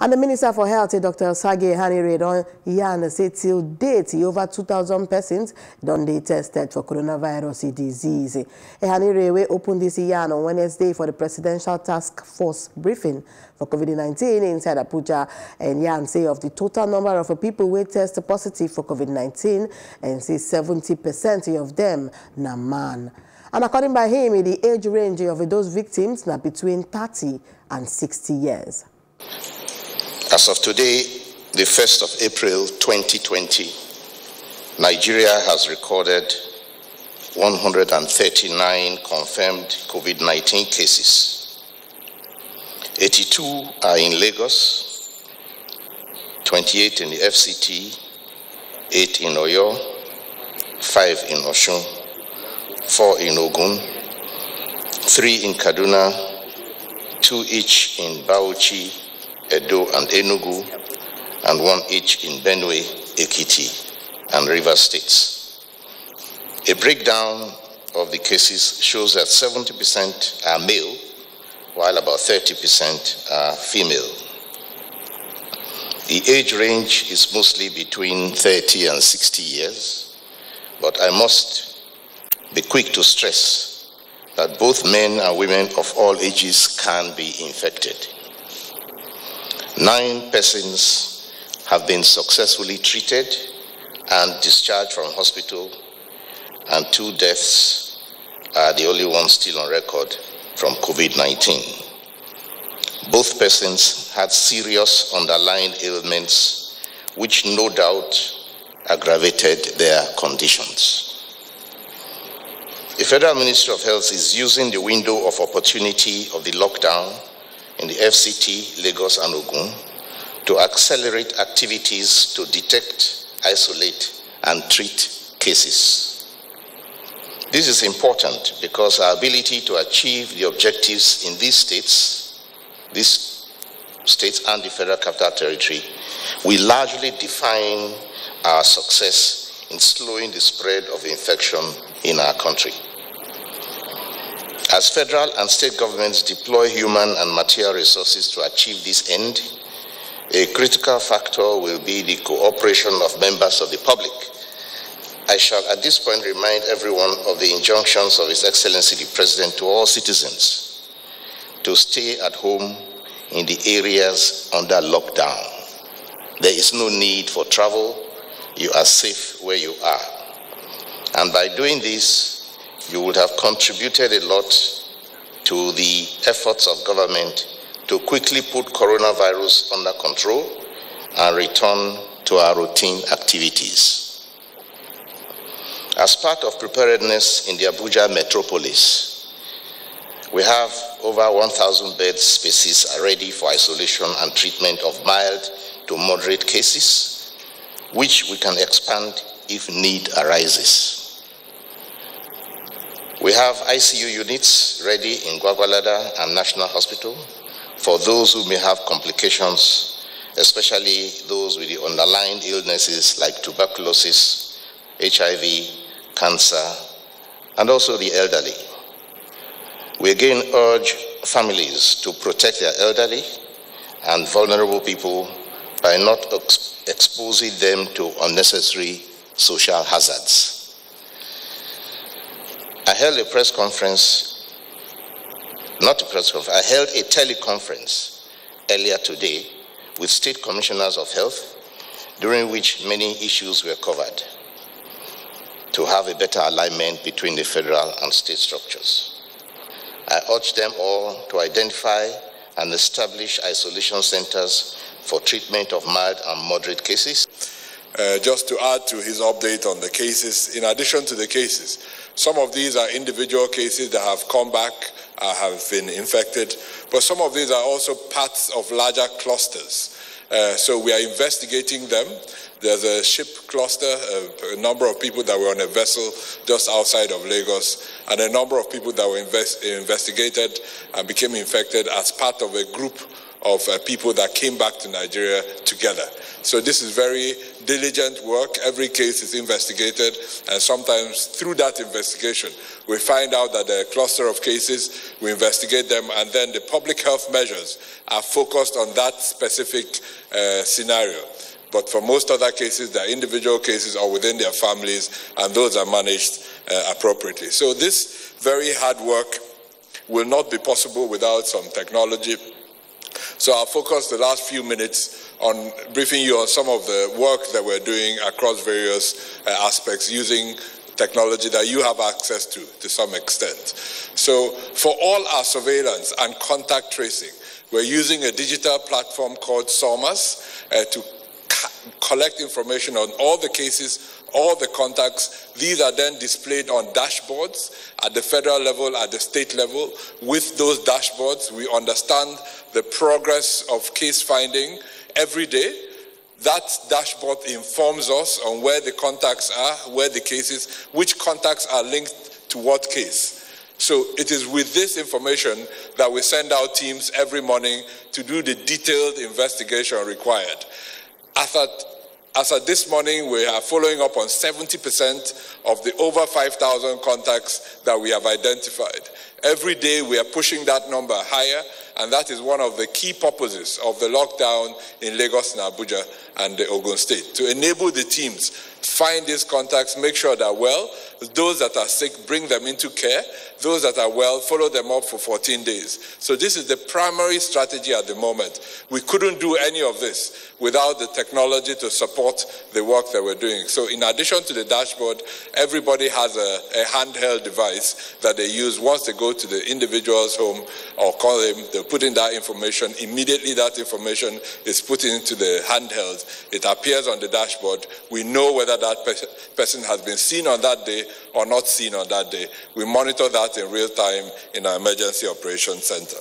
And the Minister for Health, Dr. Osagie Ehanire, don yarn till date, over 2,000 persons don dey tested for coronavirus disease. Ehanire wey open this yarn on Wednesday for the Presidential Task Force briefing for COVID-19 inside Abuja and yarn say of the total number of people wey test positive for COVID-19 and say 70% of them na man. And according by him, the age range of those victims na between 30 and 60 years. As of today, the 1st of April 2020, Nigeria has recorded 139 confirmed COVID 19 cases. 82 are in Lagos, 28 in the FCT, 8 in Oyo, 5 in Osun, 4 in Ogun, 3 in Kaduna, 2 each in Bauchi, Edo, and Enugu, and one each in Benue, Ekiti, and River States. A breakdown of the cases shows that 70% are male, while about 30% are female. The age range is mostly between 30 and 60 years, but I must be quick to stress that both men and women of all ages can be infected. Nine persons have been successfully treated and discharged from hospital, and two deaths are the only ones still on record from COVID 19. Both persons had serious underlying ailments, which no doubt aggravated their conditions. The Federal Ministry of Health is using the window of opportunity of the lockdown in the FCT, Lagos, and Ogun to accelerate activities to detect, isolate, and treat cases. This is important because our ability to achieve the objectives in these states, these states and the Federal Capital Territory, will largely define our success in slowing the spread of infection in our country. As federal and state governments deploy human and material resources to achieve this end, a critical factor will be the cooperation of members of the public. I shall at this point remind everyone of the injunctions of His Excellency the President to all citizens to stay at home in the areas under lockdown. There is no need for travel. You are safe where you are. And by doing this, you would have contributed a lot to the efforts of government to quickly put coronavirus under control and return to our routine activities. As part of preparedness in the Abuja metropolis, we have over 1,000 bed spaces ready for isolation and treatment of mild to moderate cases, which we can expand if need arises. We have ICU units ready in Gwagwalada and National Hospital for those who may have complications, especially those with the underlying illnesses like tuberculosis, HIV, cancer, and also the elderly. We again urge families to protect their elderly and vulnerable people by not ex exposing them to unnecessary social hazards. I held a press conference, not a press conference, I held a teleconference earlier today with state commissioners of health, during which many issues were covered to have a better alignment between the federal and state structures. I urge them all to identify and establish isolation centers for treatment of mild and moderate cases. Uh, just to add to his update on the cases, in addition to the cases, some of these are individual cases that have come back, uh, have been infected, but some of these are also parts of larger clusters. Uh, so we are investigating them. There's a ship cluster, a, a, number of people that were on a vessel just outside of Lagos, and a number of people that were invest, investigated and became infected as part of a group of uh, people that came back to Nigeria together. So this is very diligent work. Every case is investigated, and sometimes through that investigation, we find out that there are a cluster of cases, we investigate them, and then the public health measures are focused on that specific uh, scenario. But for most other cases, they are individual cases or within their families, and those are managed uh, appropriately. So this very hard work will not be possible without some technology. So I'll focus the last few minutes on briefing you on some of the work that we're doing across various uh, aspects using technology that you have access to to some extent. So for all our surveillance and contact tracing, we're using a digital platform called SORMAS uh, to collect information on all the cases, all the contacts. These are then displayed on dashboards at the federal level, at the state level. With those dashboards, we understand the progress of case finding every day. That dashboard informs us on where the contacts are, where the cases, which contacts are linked to what case. So it is with this information that we send out teams every morning to do the detailed investigation required. As at, as at this morning, we are following up on 70% of the over 5,000 contacts that we have identified. Every day, we are pushing that number higher, and that is one of the key purposes of the lockdown in Lagos and Abuja and the Ogun State to enable the teams to find these contacts, make sure that well, those that are sick, bring them into care. Those that are well, follow them up for 14 days. So this is the primary strategy at the moment. We couldn't do any of this without the technology to support the work that we're doing. So in addition to the dashboard, everybody has a, a handheld device that they use once they go to the individual's home or call them, they put in that information. Immediately that information is put into the handheld. It appears on the dashboard. We know whether that pe person has been seen on that day or not seen on that day. We monitor that in real time in our emergency operations center.